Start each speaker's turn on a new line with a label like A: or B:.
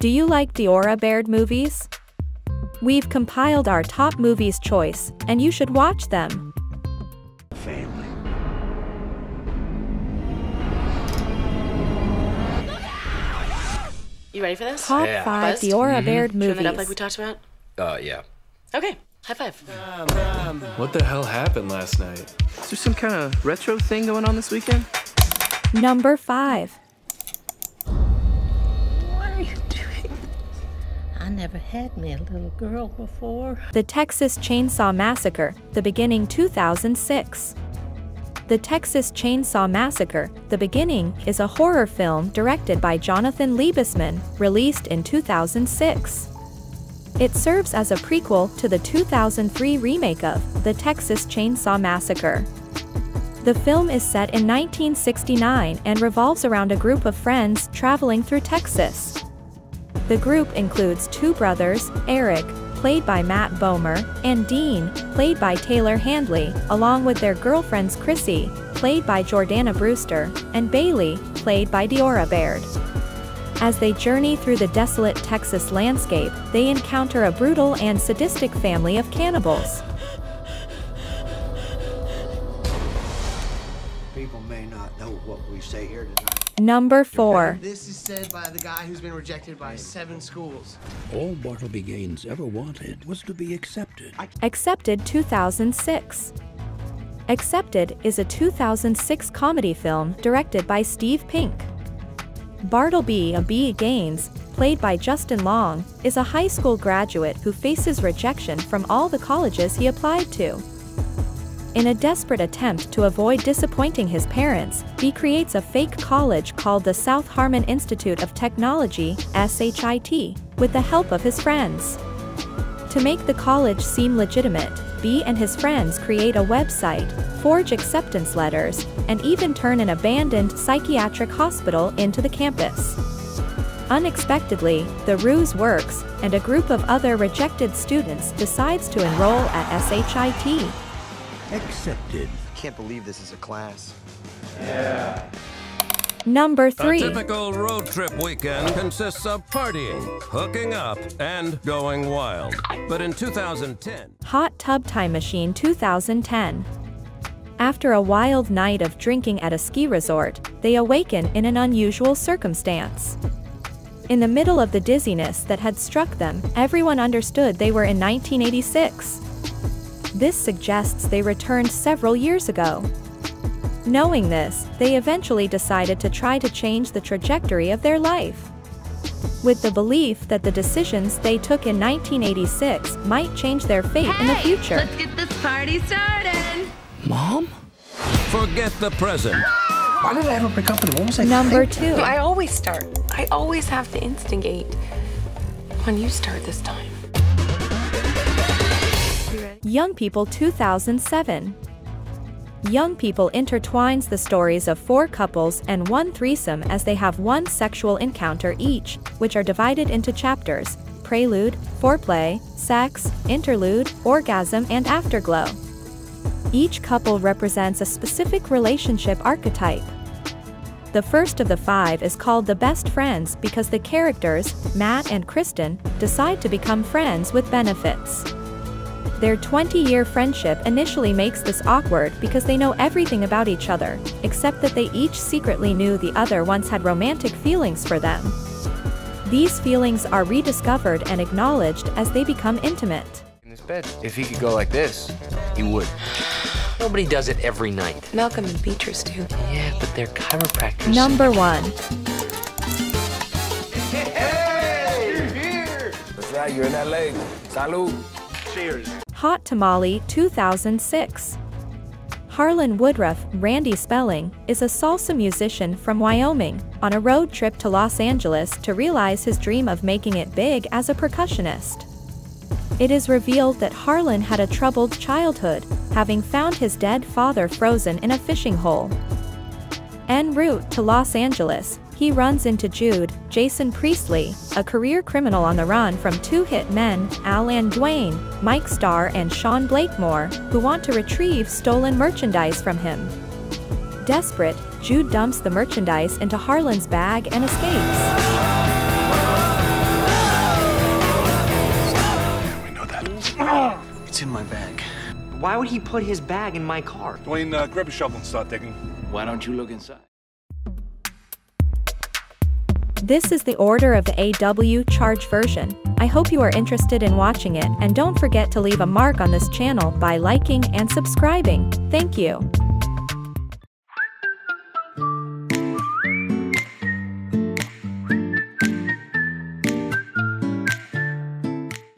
A: Do you like Diora Baird movies? We've compiled our top movies choice, and you should watch them.
B: Family.
C: You ready for this?
A: Top
D: Yeah.
A: 5
C: Buzzed?
A: Diora Baird
C: Turn it up like we talked about.
D: Uh, yeah.
C: Okay, high five.
E: What the hell happened last night?
F: Is there some kind of retro thing going on this weekend?
A: Number 5.
G: I never had me a little girl before.
A: The Texas Chainsaw Massacre, The Beginning 2006. The Texas Chainsaw Massacre, The Beginning is a horror film directed by Jonathan Liebesman, released in 2006. It serves as a prequel to the 2003 remake of The Texas Chainsaw Massacre. The film is set in 1969 and revolves around a group of friends traveling through Texas. The group includes two brothers, Eric, played by Matt Bomer, and Dean, played by Taylor Handley, along with their girlfriends Chrissy, played by Jordana Brewster, and Bailey, played by Diora Baird. As they journey through the desolate Texas landscape, they encounter a brutal and sadistic family of cannibals.
B: People may not know what we say here tonight.
A: Number 4.
H: This is said by the guy who's been rejected by seven schools.
I: All Bartleby Gaines ever wanted was to be accepted.
A: Accepted 2006. Accepted is a 2006 comedy film directed by Steve Pink. Bartleby a B. Gaines, played by Justin Long, is a high school graduate who faces rejection from all the colleges he applied to. In a desperate attempt to avoid disappointing his parents, he creates a fake college called the South Harmon Institute of Technology, SHIT, with the help of his friends. To make the college seem legitimate, B and his friends create a website, forge acceptance letters, and even turn an abandoned psychiatric hospital into the campus. Unexpectedly, the ruse works, and a group of other rejected students decides to enroll at SHIT.
I: Accepted.
H: Can't believe this is a class. Yeah.
A: Number three.
J: A
A: 3.
J: typical road trip weekend consists of partying, hooking up, and going wild. But in 2010,
A: Hot Tub Time Machine 2010. After a wild night of drinking at a ski resort, they awaken in an unusual circumstance. In the middle of the dizziness that had struck them, everyone understood they were in 1986. This suggests they returned several years ago. Knowing this, they eventually decided to try to change the trajectory of their life. With the belief that the decisions they took in 1986 might change their fate in the future.
K: Let's get this party started.
I: Mom?
J: forget the present.
B: Why did I ever break up with him? What was I
A: Number
B: thinking?
A: 2.
L: I always start. I always have to instigate when you start this time.
A: Young People 2007. Young People intertwines the stories of four couples and one threesome as they have one sexual encounter each, which are divided into chapters prelude, foreplay, sex, interlude, orgasm, and afterglow. Each couple represents a specific relationship archetype. The first of the five is called the best friends because the characters, Matt and Kristen, decide to become friends with benefits. Their 20-year friendship initially makes this awkward because they know everything about each other, except that they each secretly knew the other once had romantic feelings for them. These feelings are rediscovered and acknowledged as they become intimate.
D: In this bed. If he could go like this, he would. Nobody does it every night.
L: Malcolm and Beatrice do.
D: Yeah, but they're chiropractors.
A: Number 1. Hey, you're here.
D: That's right, you're in that leg. Salud.
A: Hot Tamale 2006. Harlan Woodruff, Randy Spelling, is a salsa musician from Wyoming, on a road trip to Los Angeles to realize his dream of making it big as a percussionist. It is revealed that Harlan had a troubled childhood, having found his dead father frozen in a fishing hole. En route to Los Angeles, he runs into Jude, Jason Priestley, a career criminal on the run from two hitmen, Alan Duane, Mike Starr and Sean Blakemore, who want to retrieve stolen merchandise from him. Desperate, Jude dumps the merchandise into Harlan's bag and escapes. We know that.
M: It's in my bag. Why would he put his bag in my car?
N: Dwayne, uh, grab a shovel and start digging.
D: Why don't you look inside?
A: This is the order of the AW charge version. I hope you are interested in watching it and don't forget to leave a mark on this channel by liking and subscribing. Thank you.